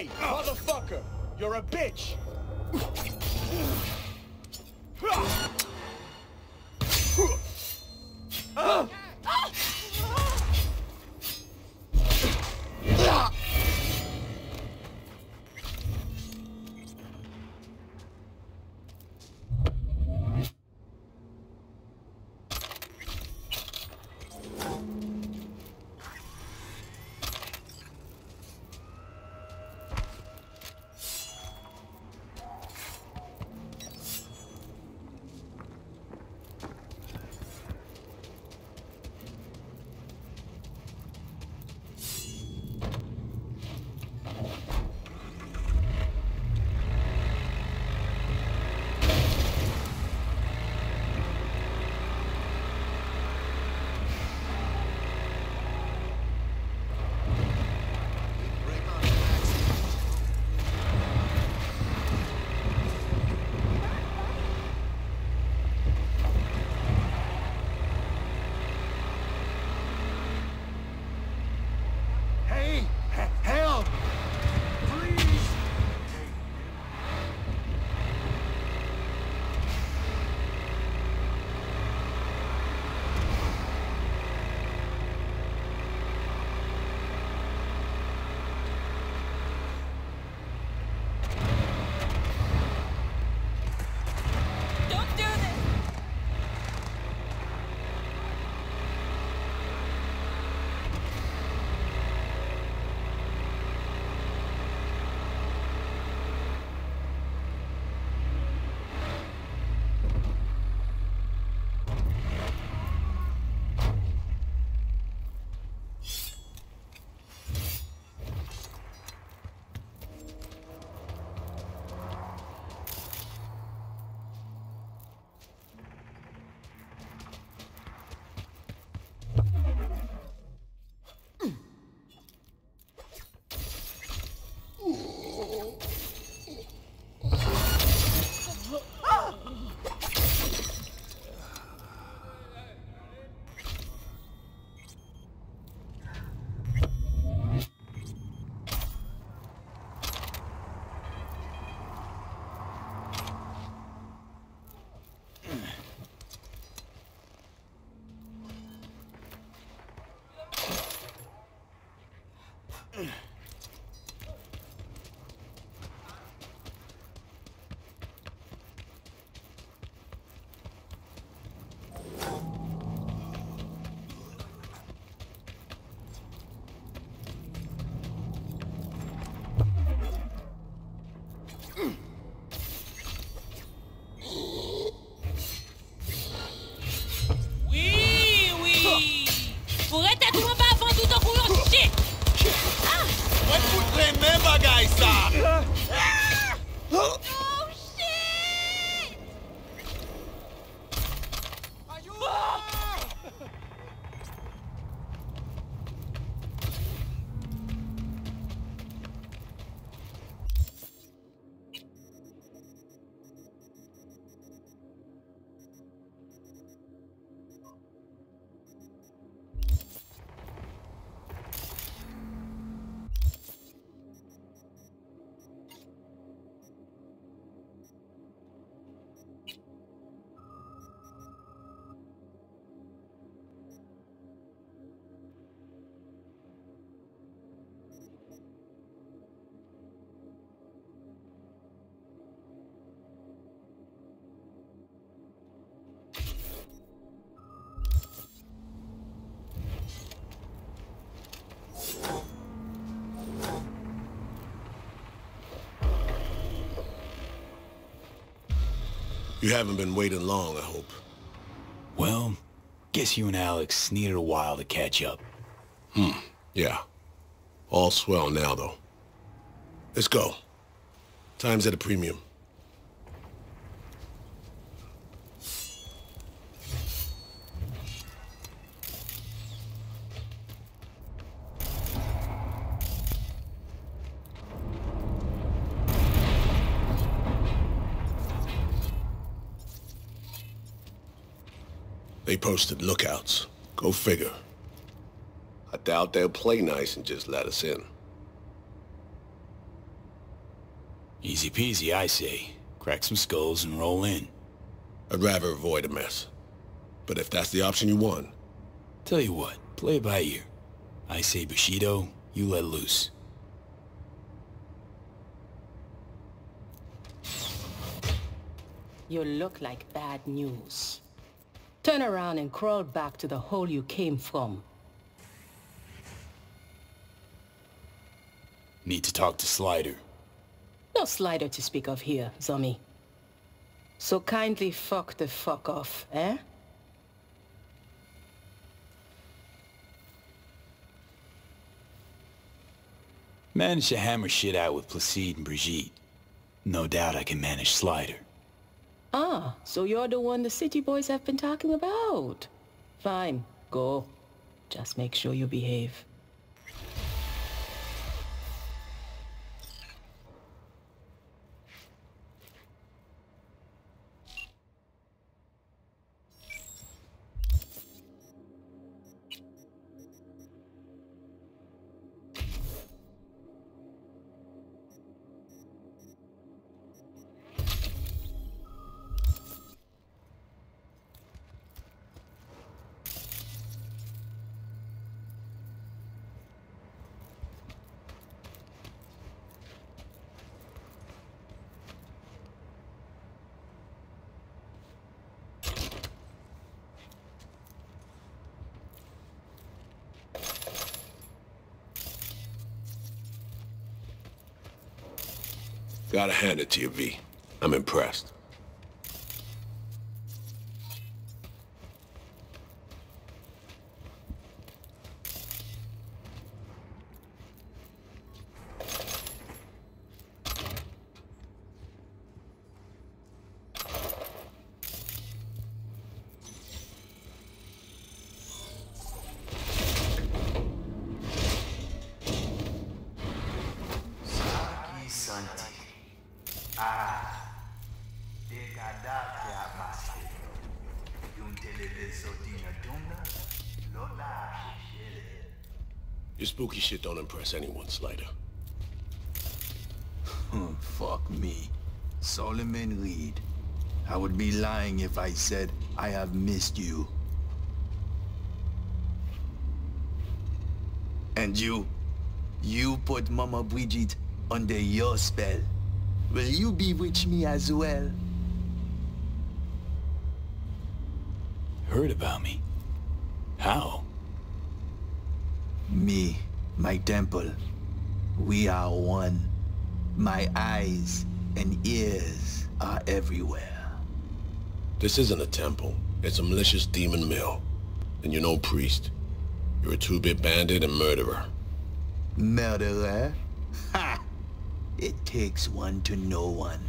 Hey, motherfucker! You're a bitch! Oh You haven't been waiting long, I hope. Well, guess you and Alex needed a while to catch up. Hmm, yeah. All swell now, though. Let's go. Time's at a premium. They posted lookouts. Go figure. I doubt they'll play nice and just let us in. Easy peasy, I say. Crack some skulls and roll in. I'd rather avoid a mess. But if that's the option you want, Tell you what, play it by ear. I say Bushido, you let loose. You look like bad news. Turn around and crawl back to the hole you came from. Need to talk to Slider. No slider to speak of here, Zombie. So kindly fuck the fuck off, eh? Managed to hammer shit out with Placide and Brigitte. No doubt I can manage Slider. Ah, so you're the one the city boys have been talking about. Fine, go. Just make sure you behave. Gotta hand it to you, V. I'm impressed. Impress anyone, Slider. Fuck me. Solomon Reed. I would be lying if I said I have missed you. And you, you put Mama Brigitte under your spell. Will you bewitch me as well? Heard about me. How? Me, my temple, we are one. My eyes and ears are everywhere. This isn't a temple. It's a malicious demon mill. And you're no priest. You're a two-bit bandit and murderer. Murderer? Ha! It takes one to know one.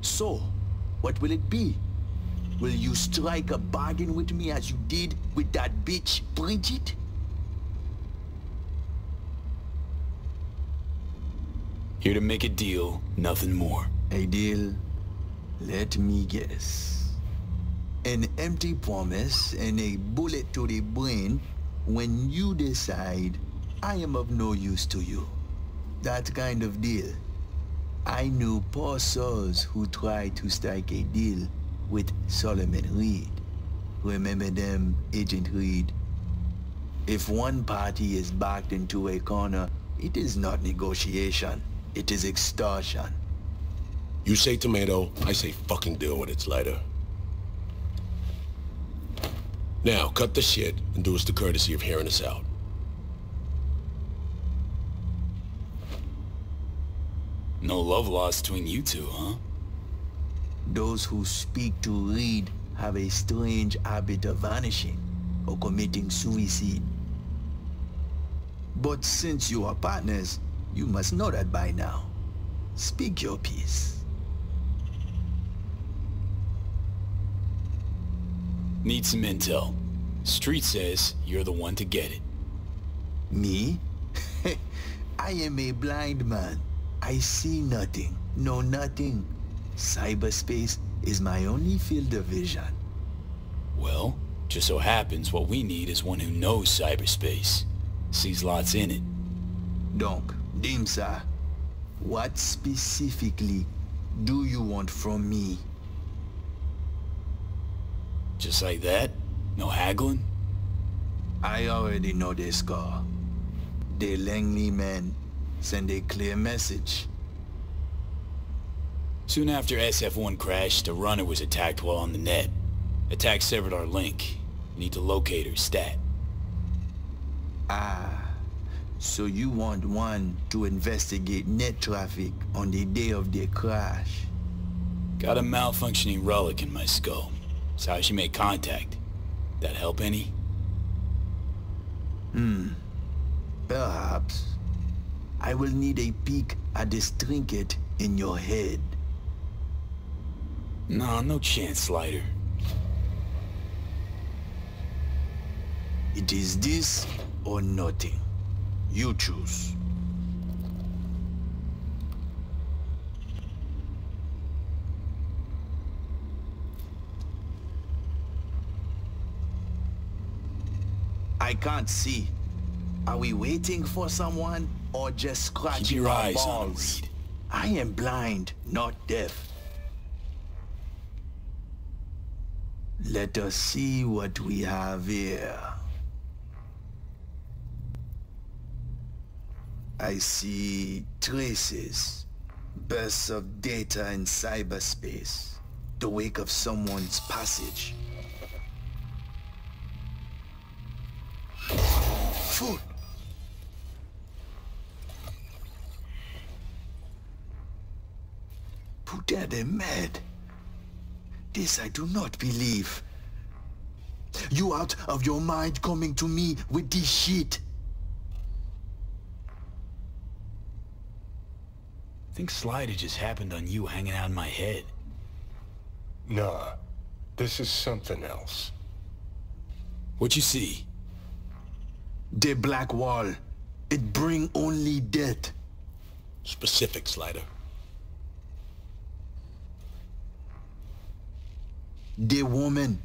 So, what will it be? Will you strike a bargain with me as you did with that bitch, Brigitte? Here to make a deal, nothing more. A deal? Let me guess. An empty promise and a bullet to the brain when you decide I am of no use to you. That kind of deal. I knew poor souls who tried to strike a deal with Solomon Reed. Remember them, Agent Reed? If one party is backed into a corner, it is not negotiation. It is extortion. You say tomato, I say fucking deal with it, Slider. Now, cut the shit and do us the courtesy of hearing us out. No love lost between you two, huh? Those who speak to Reed have a strange habit of vanishing or committing suicide. But since you are partners, you must know that by now. Speak your piece. Need some intel. Street says you're the one to get it. Me? I am a blind man. I see nothing, know nothing. Cyberspace is my only field of vision. Well, just so happens what we need is one who knows cyberspace. Sees lots in it. Donc, Dimsa, What specifically do you want from me? Just like that? No haggling? I already know the score. The Langley men send a clear message. Soon after SF-1 crashed, a runner was attacked while on the net. Attack severed our link. Need to locate her stat. Ah, so you want one to investigate net traffic on the day of the crash? Got a malfunctioning relic in my skull. That's how she made contact. That help any? Hmm. Perhaps. I will need a peek at this trinket in your head. Nah, no chance, Slider. It is this or nothing. You choose. I can't see. Are we waiting for someone or just scratching Keep your our eyes balls? I am blind, not deaf. Let us see what we have here. I see traces, bursts of data in cyberspace, the wake of someone's passage. Foot! Put that mad. This I do not believe. You out of your mind coming to me with this shit. I think Slider just happened on you hanging out in my head. Nah. This is something else. What you see? The black wall. It bring only death. Specific, Slider. The woman.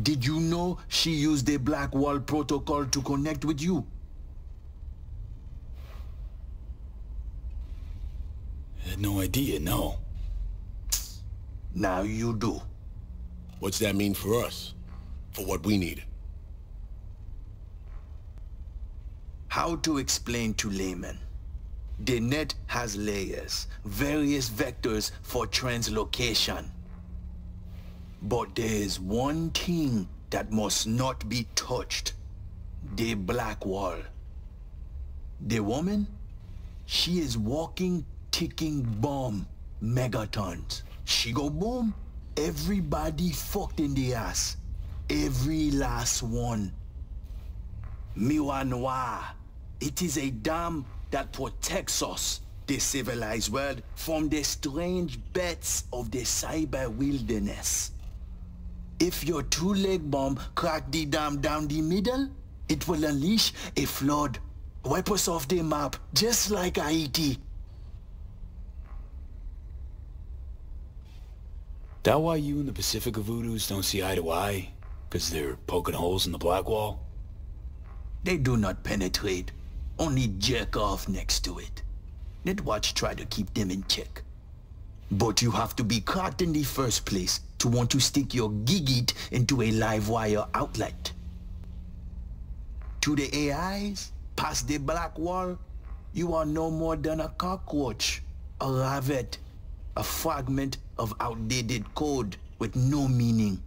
Did you know she used the black wall protocol to connect with you? I had no idea, no. Now you do. What's that mean for us? For what we need? How to explain to laymen? The net has layers, various vectors for translocation. But there is one thing that must not be touched. The black wall. The woman? She is walking, ticking bomb, megatons. She go boom, everybody fucked in the ass. Every last one. Miwa Noir. It is a dam that protects us, the civilized world, from the strange bets of the cyber wilderness. If your two-leg bomb crack the dam down the middle, it will unleash a flood. Wipe us off the map, just like Haiti. That why you and the Pacifica Voodoos don't see eye to eye? Because they're poking holes in the black wall? They do not penetrate, only jerk off next to it. Netwatch try to keep them in check. But you have to be caught in the first place to want to stick your gigit into a live wire outlet. To the AIs, past the black wall, you are no more than a cockroach, a rabbit, a fragment of outdated code with no meaning.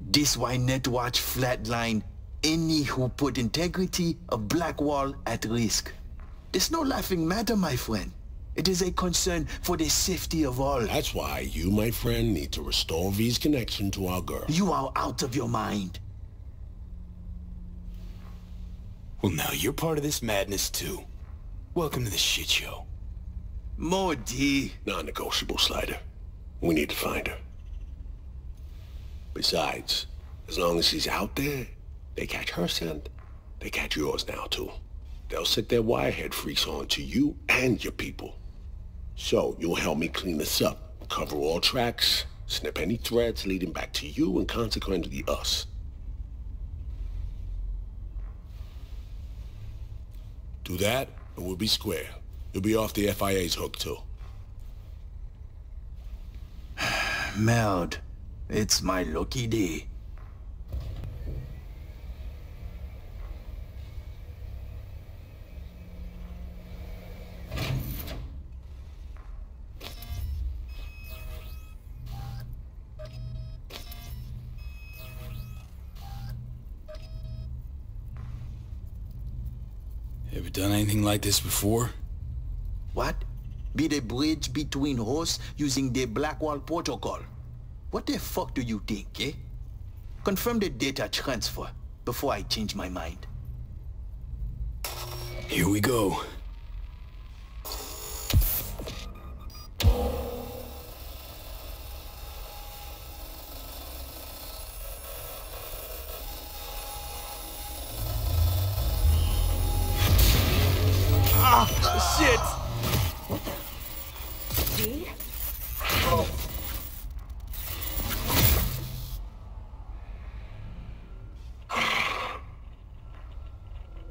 This why Netwatch flatline any who put integrity of Blackwall at risk. It's no laughing matter, my friend. It is a concern for the safety of all. That's why you, my friend, need to restore V's connection to our girl. You are out of your mind. Well, now you're part of this madness, too. Welcome to the shit show. Modi. Non-negotiable, Slider. We need to find her. Besides, as long as she's out there, they catch her scent, they catch yours now, too. They'll set their wirehead freaks on to you and your people. So, you'll help me clean this up, cover all tracks, snip any threads leading back to you and consequently us. Do that, and we'll be square. You'll be off the FIA's hook, too. Meld, it's my lucky day. Ever done anything like this before? Be the bridge between hosts using the Blackwall protocol. What the fuck do you think, eh? Confirm the data transfer before I change my mind. Here we go.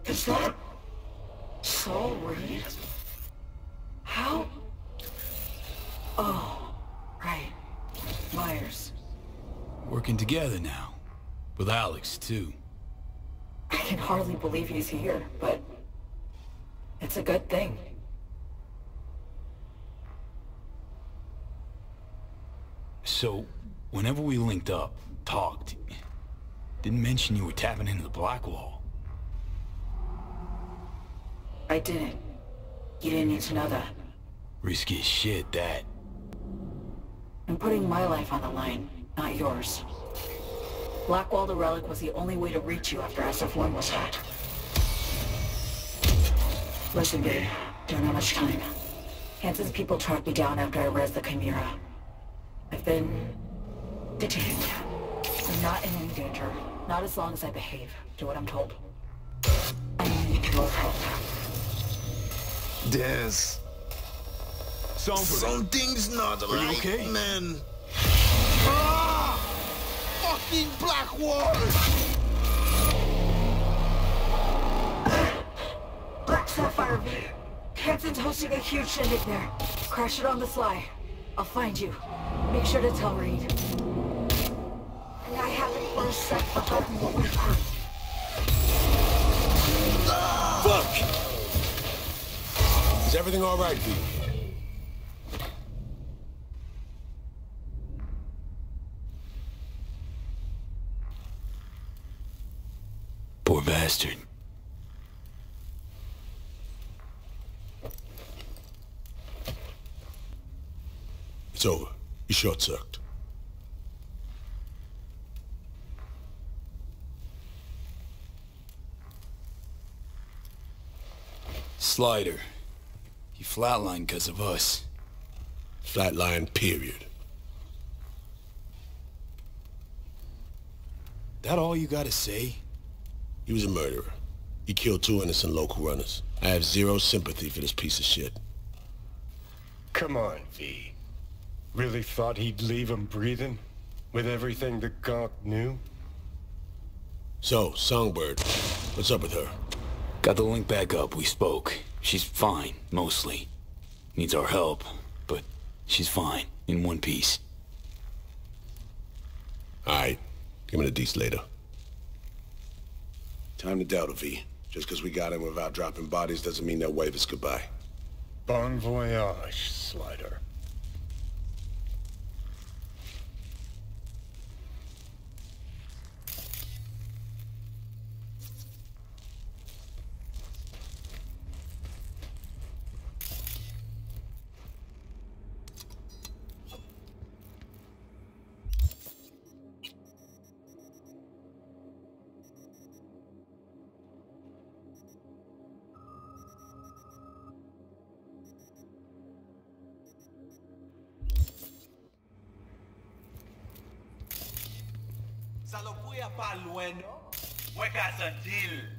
Is that Saul Reed? How? Oh, right. Myers. Working together now. With Alex, too. I can hardly believe he's here, but it's a good thing. So, whenever we linked up, talked, didn't mention you were tapping into the Blackwall. I didn't. You didn't need to know that. Risky shit, that. I'm putting my life on the line, not yours. Blackwall the Relic was the only way to reach you after SF-1 was hacked. Listen, babe. Don't have much time. Hansen's people tracked me down after I res the Chimera. I've been... detained. I'm not in any danger. Not as long as I behave. Do what I'm told. I need your help. There's Songbird. something's not you right, okay? man. Ah! Fucking Blackwall! Black Sapphire V. Hansen's hosting a huge shindig there. Crash it on the sly. I'll find you. Make sure to tell Reed. And I haven't for a sec forgotten what we've heard. Fuck! Is everything all right, V? Poor bastard. It's over. You short-circuited. Slider. He flatlined because of us. Flatline, period. That all you gotta say? He was a murderer. He killed two innocent local runners. I have zero sympathy for this piece of shit. Come on, V. Really thought he'd leave him breathing? With everything the Gonk knew? So, Songbird, what's up with her? Got the link back up, we spoke. She's fine, mostly. Needs our help, but she's fine, in one piece. Alright, give me the deets later. Time to Delta, V. Just because we got in without dropping bodies doesn't mean they'll wave us goodbye. Bon voyage, Slider. Saloperie a pas loin, non? Moi, qu'a senti-il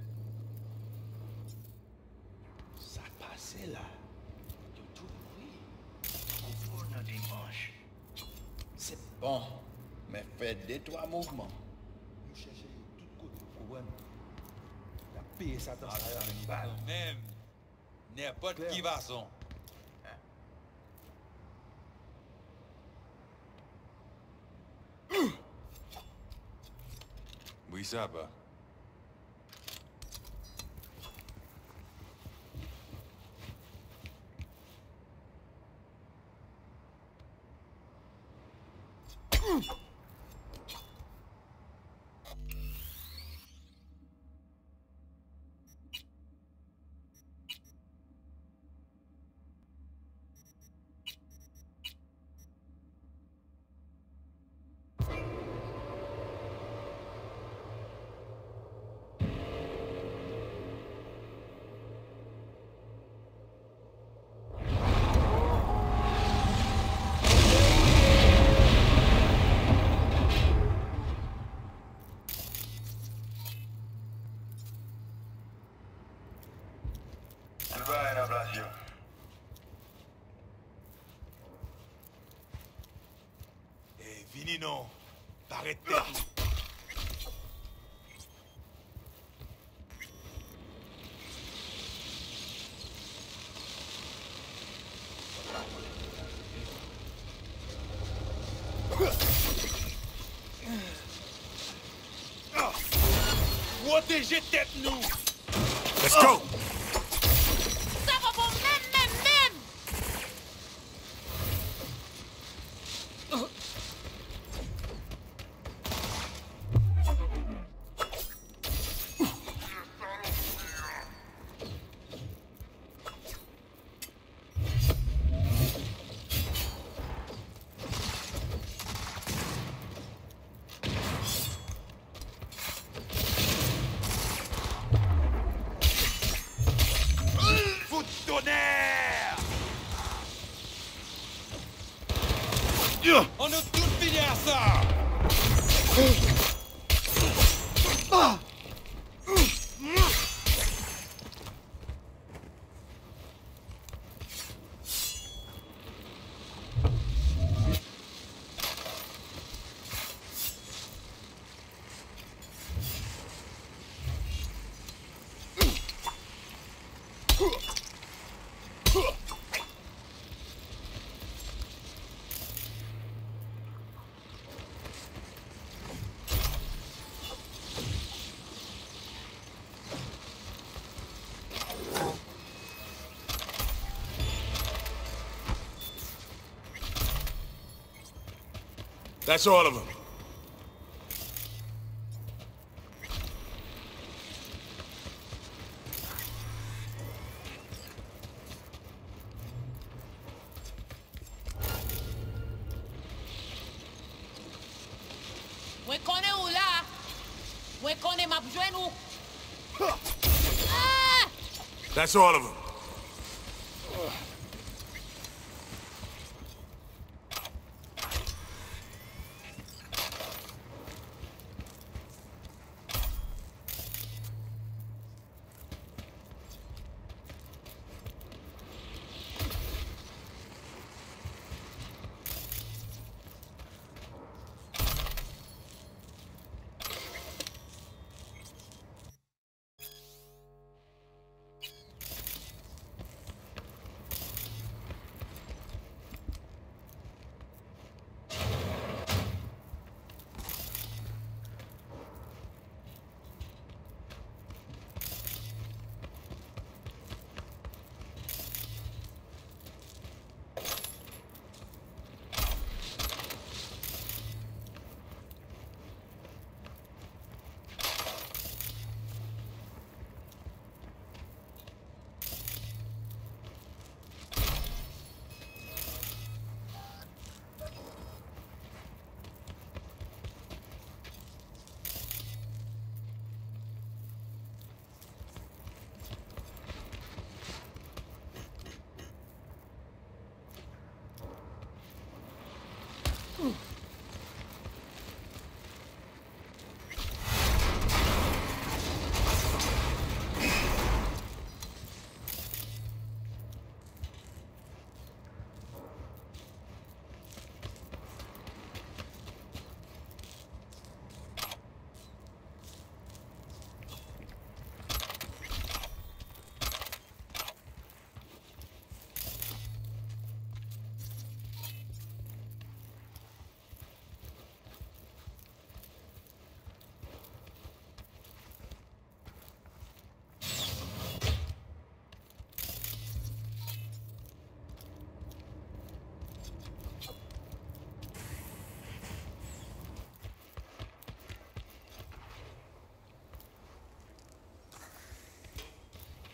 Ça passait là. Tout bruit. On tourne dans des manches. C'est bon. Mais fais des trois mouvements. Nous cherchons de tous côtés pour voir. La paix et sa ah, transparence. Même. N'importe qui va son. Uizaba non. Paraît tête. Protéger tête nous! Let's go! That's all of them. Mwen kone ou la Mwen kone map jwen ou Ah! That's all of them.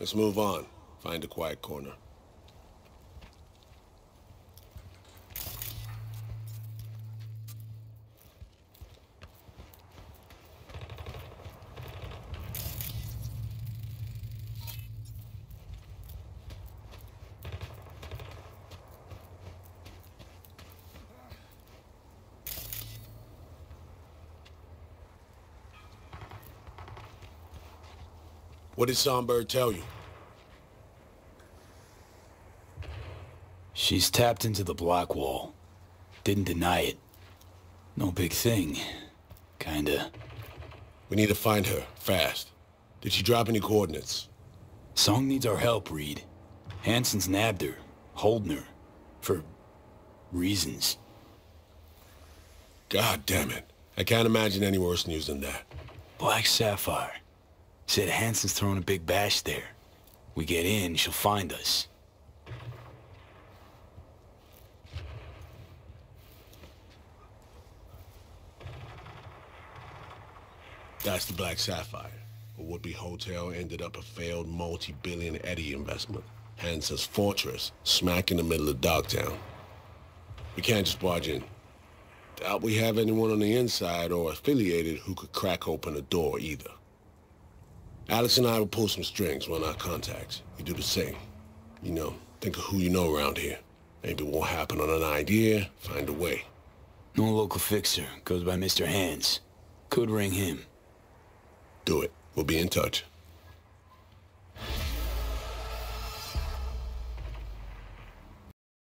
Let's move on. Find a quiet corner. What did Songbird tell you? She's tapped into the Blackwall. Didn't deny it. No big thing. Kinda. We need to find her, fast. Did she drop any coordinates? Song needs our help, Reed. Hansen's nabbed her, holding her. For... reasons. God damn it. I can't imagine any worse news than that. Black Sapphire. Said Hansen's throwing a big bash there. We get in, she'll find us. That's the Black Sapphire. A would-be hotel ended up a failed multi-billion Eddie investment. Hansen's fortress, smack in the middle of Dogtown. We can't just barge in. Doubt we have anyone on the inside or affiliated who could crack open a door either. Alex and I will pull some strings, run our contacts. You do the same. You know, think of who you know around here. Maybe it won't happen on an idea, find a way. No local fixer. Goes by Mr. Hands. Could ring him. Do it. We'll be in touch.